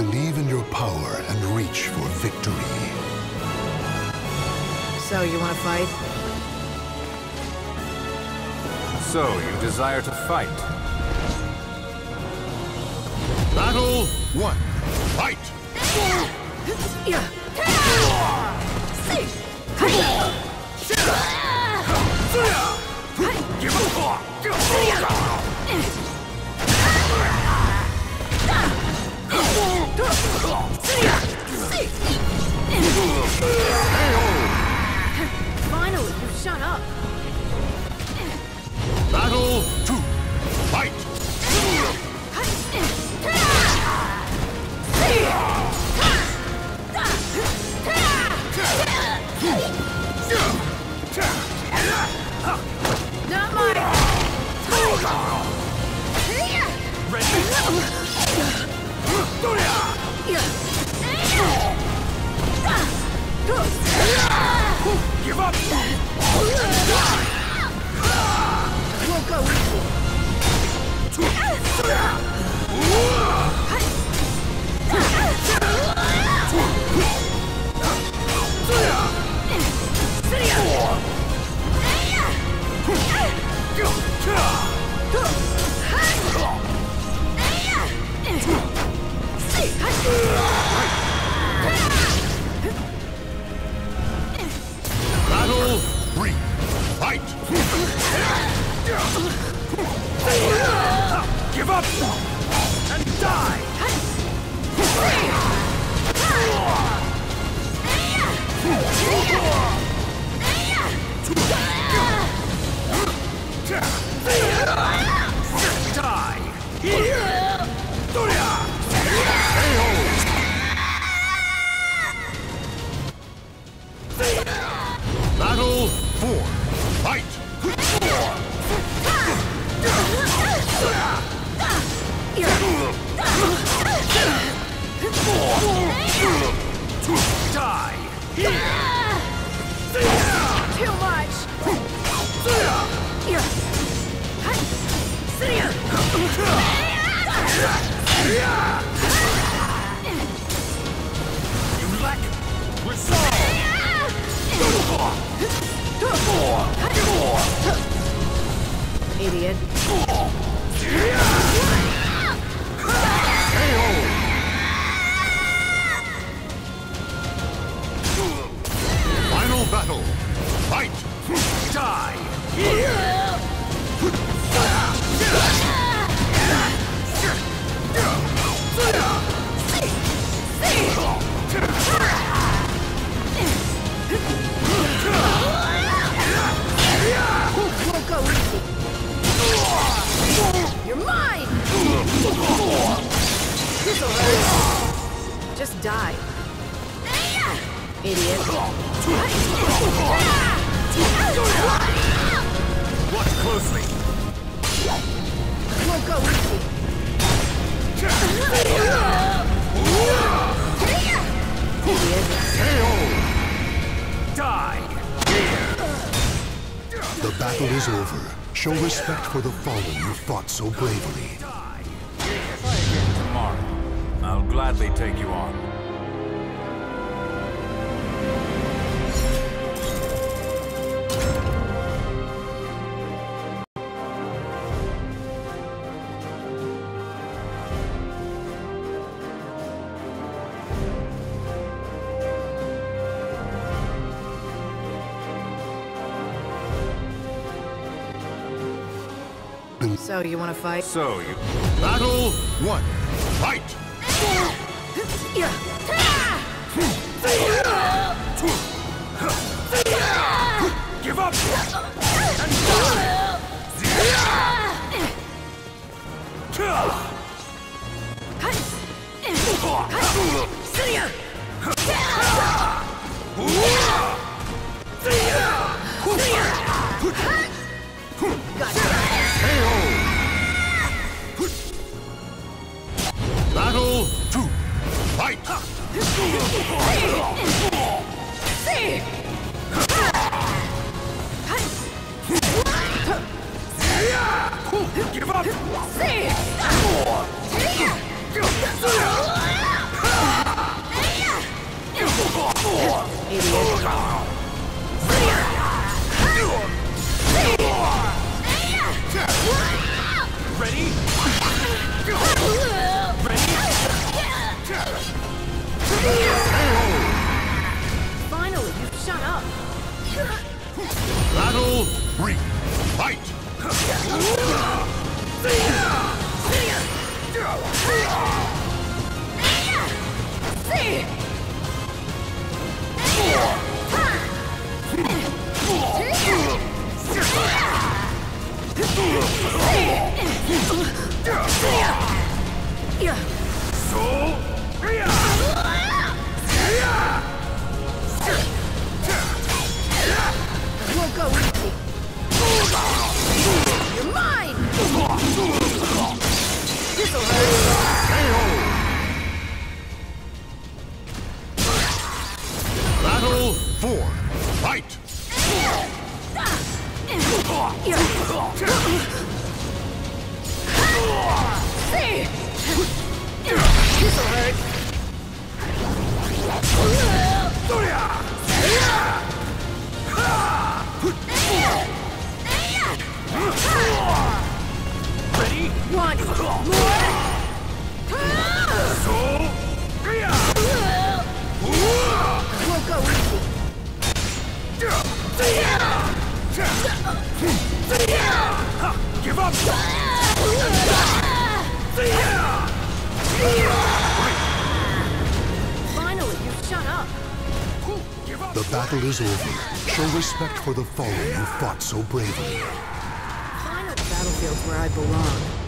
Believe in your power and reach for victory. So, you wanna fight? So, you desire to fight? Battle one. Fight! Give Finally, Give up! And! Die! You lack resolve! Idiot. Just die. Idiot. Watch closely! Won't go easy. Idiot. Die! The battle is over. Show respect for the fallen who fought so bravely. Die! Try again tomorrow. I'll gladly take you on. So, you wanna fight? So, you... Battle one. Fight! Give up! And die! Give up! Idiot. Battle! Three. Fight! Won't Ready? Won't go easy. Give up! Finally, you shut up! The battle is over. Show respect for the fallen who fought so bravely. Final battlefield's where I belong.